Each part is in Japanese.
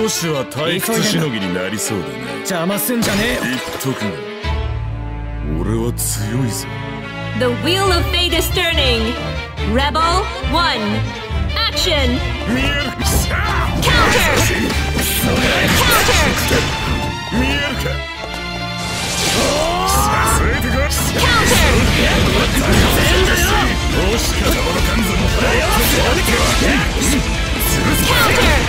少しは退屈しのぎになりそうだね邪魔すんじゃねえよ言っとくが俺は強いぞ The wheel of fate is turning Rebel 1 Action Counter Counter Counter Counter!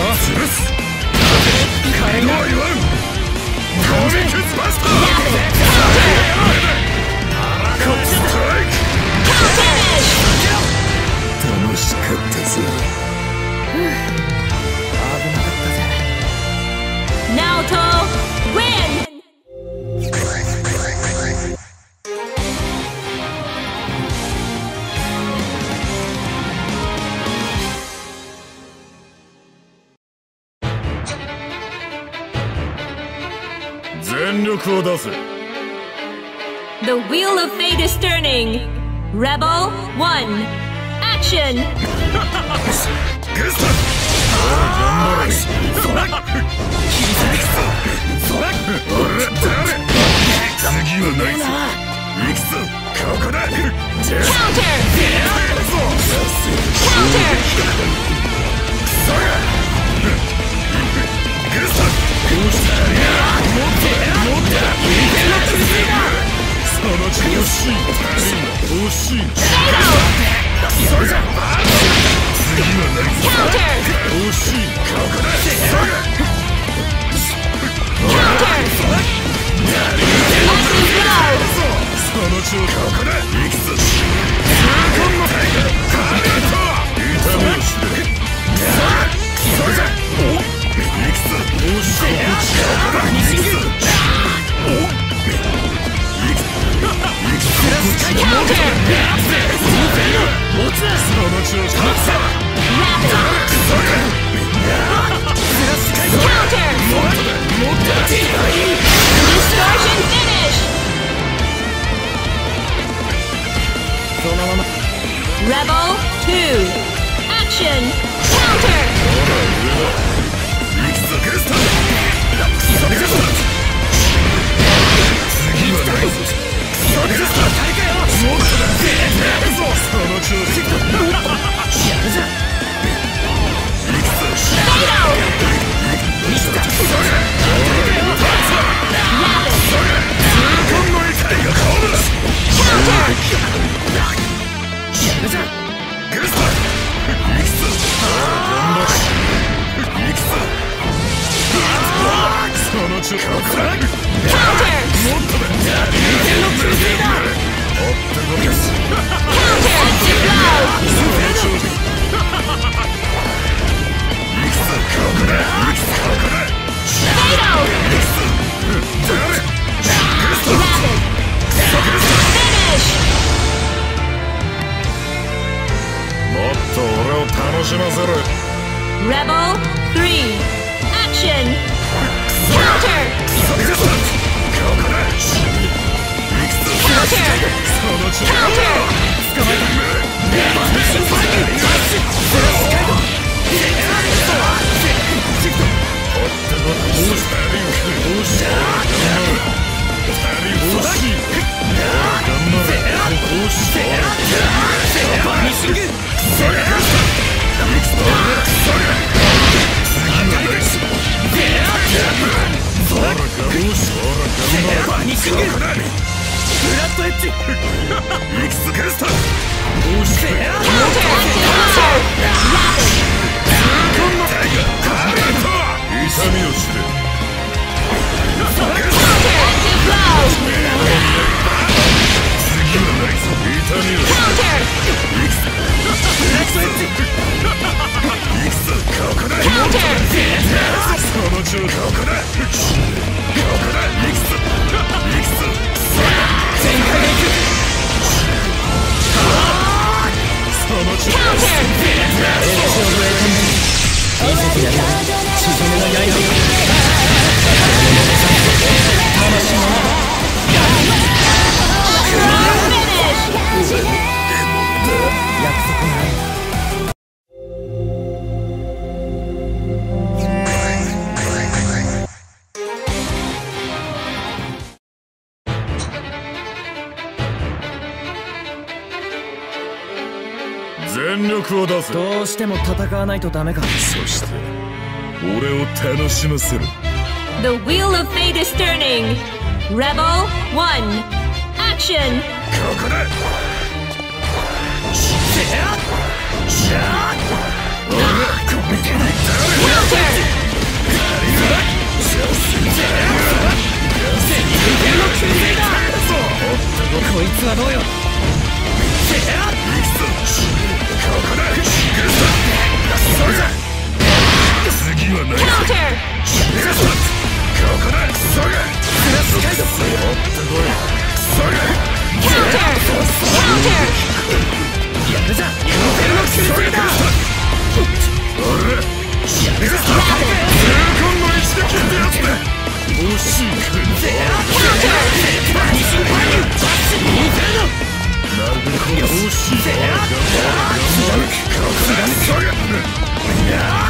よ潰す。これがゴミバスターこっちストライク楽しかったぜ。力を出せ The wheel of fate is turning. Rebel 1 Action. グスタおい頑張れソラッ切り裂くぞソラッ俺ダメ次はないぞ行くぞここだカウンターカウンタークソがグスタ Counter! Rebel 2 Action Counter Yeah! Rebel 3. Action! Counter! Counter! Counter! 痛みを知れ!次はないぞ痛みを知れこだ Counter! その状態ここだここだ全力を出せ。どうしても戦わないとダメか。そして俺を楽しませる次はない Counter! ここだクソが Counter! Counter! 痛恨の一撃ってやつだ惜しいかなるべく惜しい頑張る頑張る Distortion finish! まだ終わ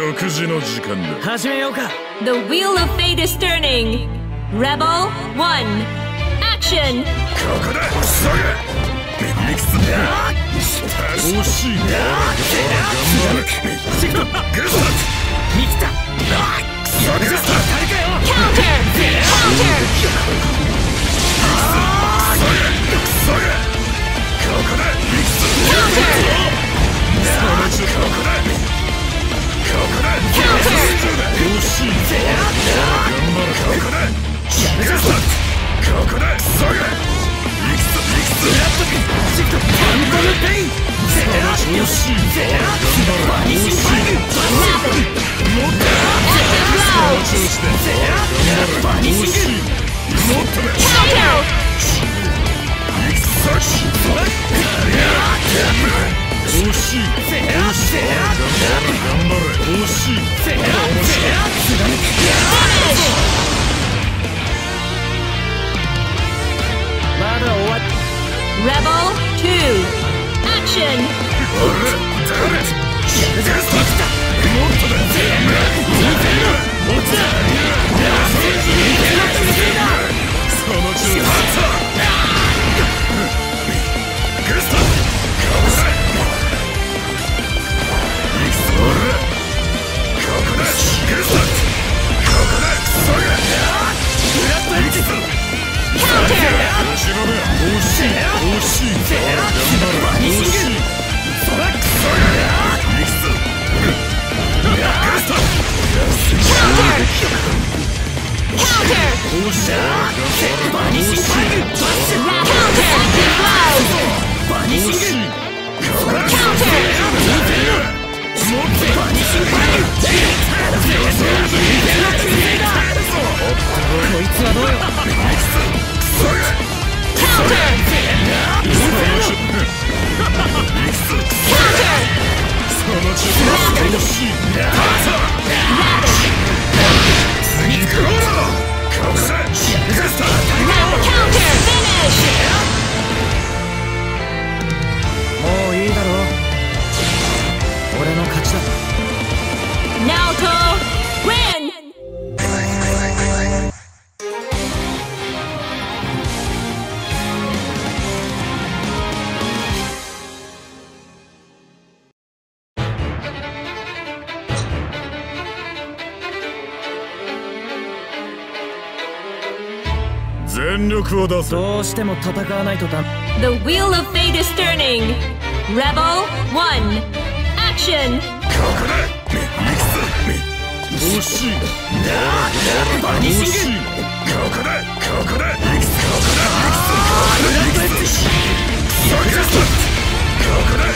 食事の時間だ。た始めようか。The wheel of fate is turning! Rebel 1. Action! ここだ。クソがいくぞ惜しいな。頑張るグス見つたクソグス Counter! Counter! クソがここだ。いくぞ Counter! そのちょここだ。ここだ Counter! 惜しい頑張るここだ Let's! 惜しい Rebel 2 Action ぜ Counter! Counter! Counter finish! を出せどうしても戦わないとだ。The wheel of fate is turning. Rebel 1 Action. ここだ惜しいバニシンここだここだここだここだここだここだ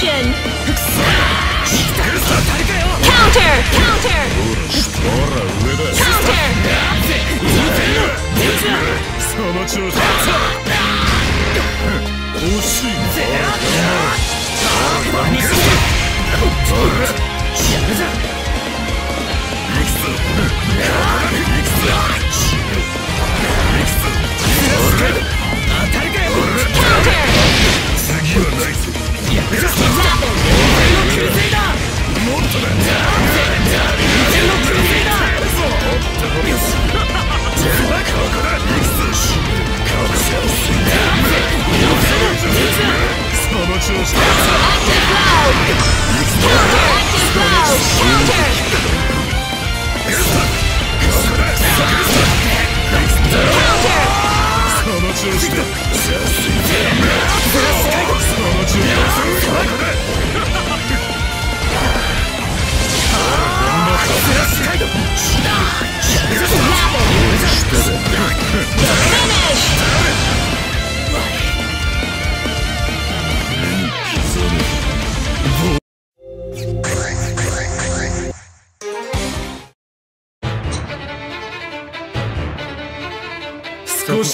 Action! Counter! Counter! ほら上だ Counter! Counter! Counter!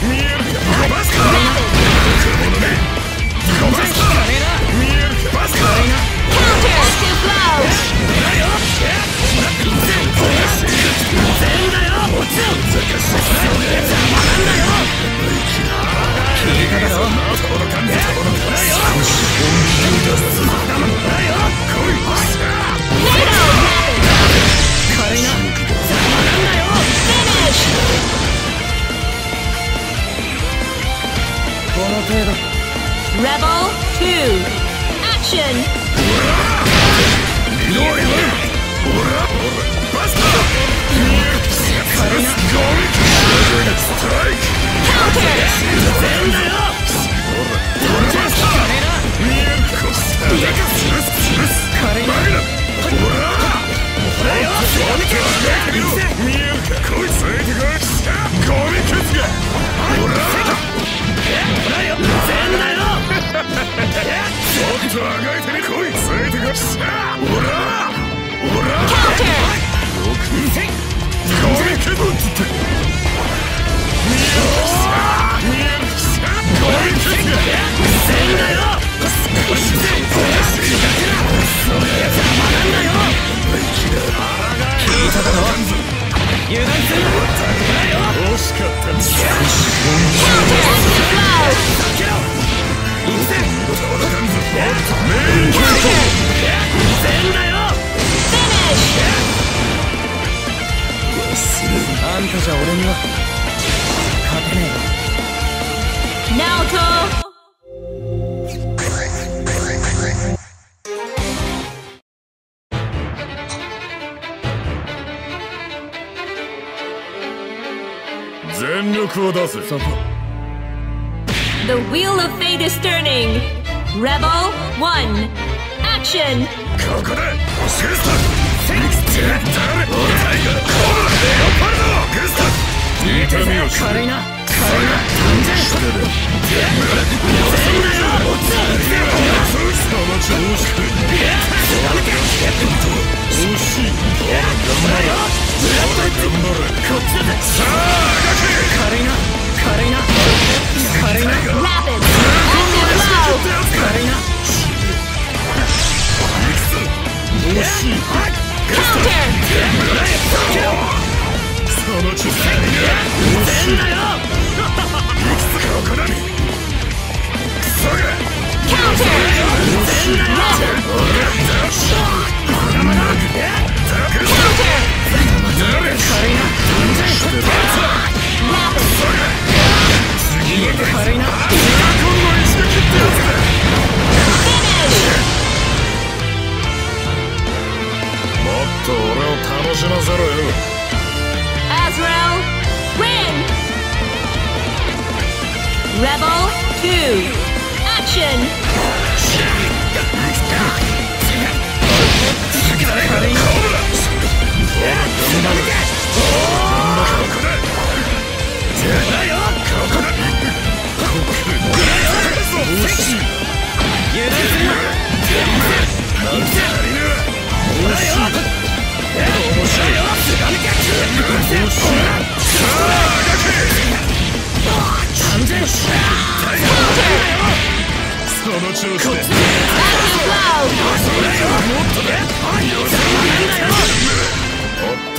見えるか Counter! Counter! んたじゃ俺には勝てねえ Naoto! 全力を出せそこ The wheel of fate is turning. Rebel 1. Action! ここだシュスタフィックス誰タイガーコブラレオパルドグスタ痛みを知軽いな軽いなしてるその調子く惜しい頑張れ頑張れこっちだぜさあ軽いな軽いな軽いな Rapid! Active blow! 軽いな惜しい Counter! Azrael, win! Rebel 2, action! 軽いなだ。よ惜しい油断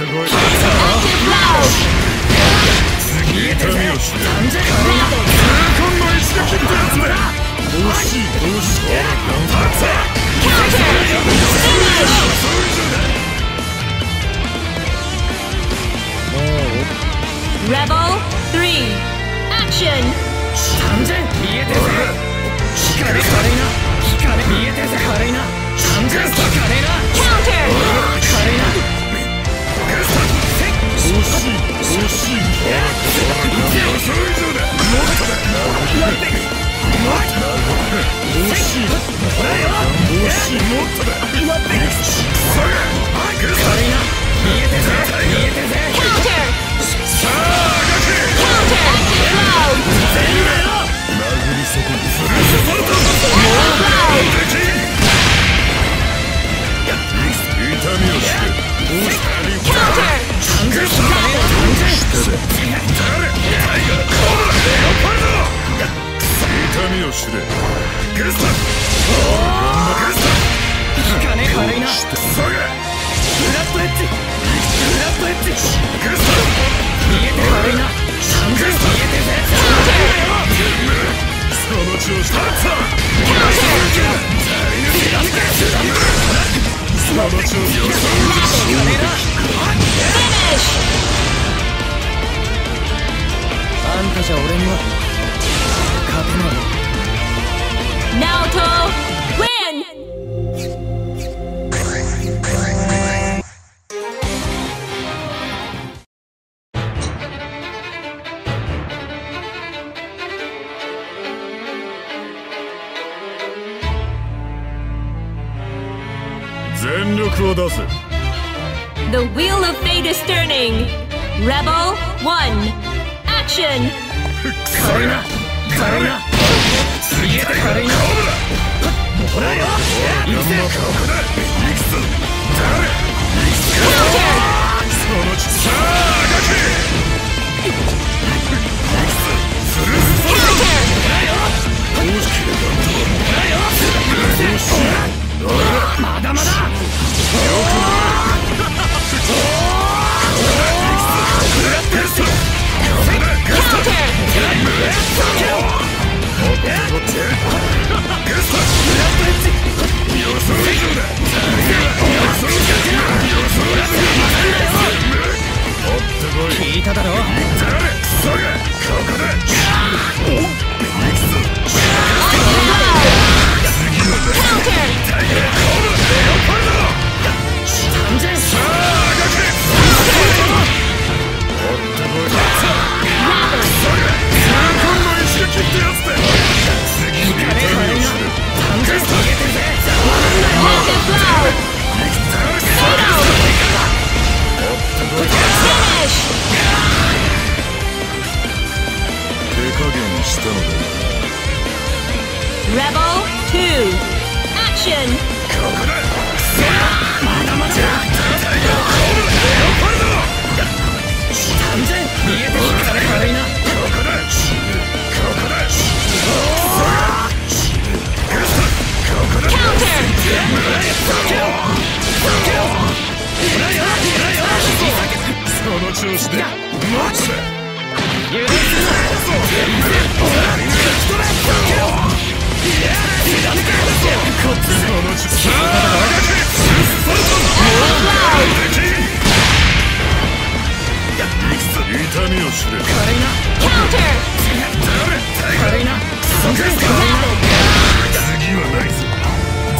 するななんて足りねえ惜しい面白い惜しいさあ完全その調子で Active blow! 追ってこい Active blow! 痛みを知れ完全軽いなこんな一撃ってやつだ惜しい惜しい Counter! Finish! Rebel 3, action! 完全見えてるぜ光軽いな光 Counter! 痛みを知れ惜しかり Counter! 完全軽いな完全誰ターコブラレオパルド痛みを知れグスタグスタ光軽いなクソがブラッドエッジブラッドエッジグス見えて軽いな完全見えてるぜタその調子だその調子だあんたじゃ俺には勝てない Naoto, win! 全力を出せ The wheel of fate is turning. Rebel 1, Action! 軽いな。軽いな見えて軽いなほらよ行くぜここだ聞いただろ完次はないぞ